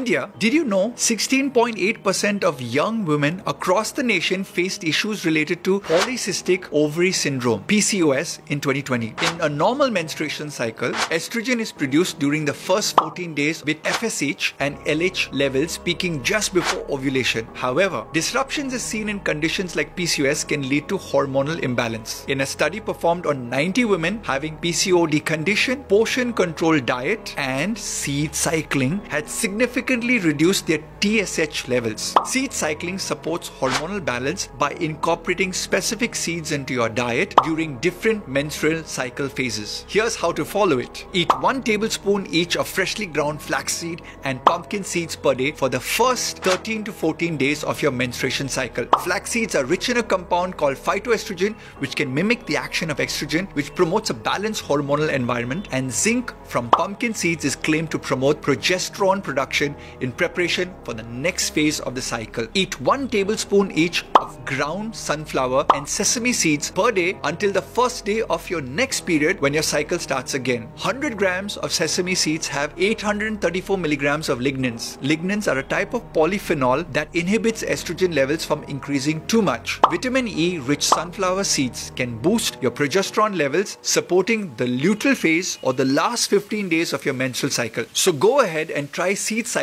India, did you know 16.8% of young women across the nation faced issues related to polycystic ovary syndrome, PCOS, in 2020? In a normal menstruation cycle, estrogen is produced during the first 14 days with FSH and LH levels peaking just before ovulation. However, disruptions as seen in conditions like PCOS can lead to hormonal imbalance. In a study performed on 90 women having PCOD condition, portion controlled diet and seed cycling had significant significantly reduce their TSH levels. Seed cycling supports hormonal balance by incorporating specific seeds into your diet during different menstrual cycle phases. Here's how to follow it. Eat 1 tablespoon each of freshly ground flaxseed and pumpkin seeds per day for the first 13 to 14 days of your menstruation cycle. Flax seeds are rich in a compound called phytoestrogen which can mimic the action of estrogen which promotes a balanced hormonal environment and zinc from pumpkin seeds is claimed to promote progesterone production in preparation for the next phase of the cycle. Eat 1 tablespoon each of ground sunflower and sesame seeds per day until the first day of your next period when your cycle starts again. 100 grams of sesame seeds have 834 milligrams of lignans. Lignans are a type of polyphenol that inhibits estrogen levels from increasing too much. Vitamin E rich sunflower seeds can boost your progesterone levels supporting the luteal phase or the last 15 days of your menstrual cycle. So go ahead and try seed cycle